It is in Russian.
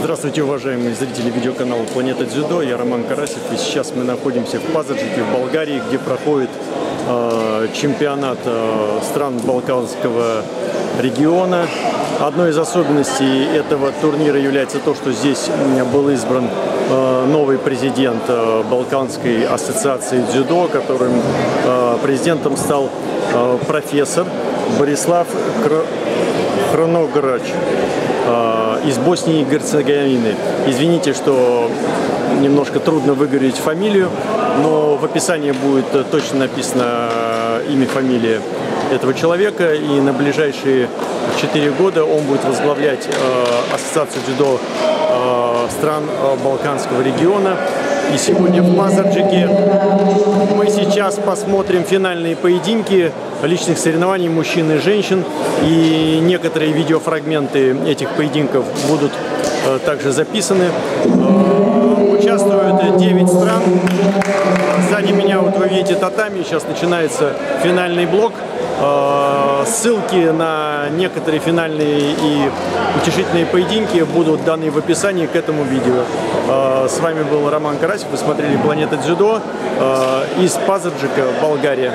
Здравствуйте, уважаемые зрители видеоканала Планета Дзюдо. Я Роман Карасев, и сейчас мы находимся в Пазарджике, в Болгарии, где проходит э, чемпионат э, стран Балканского региона. Одной из особенностей этого турнира является то, что здесь был избран э, новый президент э, Балканской ассоциации дзюдо, которым э, президентом стал профессор Борислав. Хронограч э, из Боснии и Герцеговины. Извините, что немножко трудно выговорить фамилию, но в описании будет точно написано имя, фамилия этого человека, и на ближайшие 4 года он будет возглавлять э, Ассоциацию дзюдо э, стран э, Балканского региона. И сегодня в Мазарджике посмотрим финальные поединки личных соревнований мужчин и женщин. И некоторые видеофрагменты этих поединков будут э, также записаны. Татами. Сейчас начинается финальный блок. Э, ссылки на некоторые финальные и утешительные поединки будут даны в описании к этому видео. Э, с вами был Роман Карасев, вы смотрели «Планета дзюдо» э, из Пазарджика, Болгария.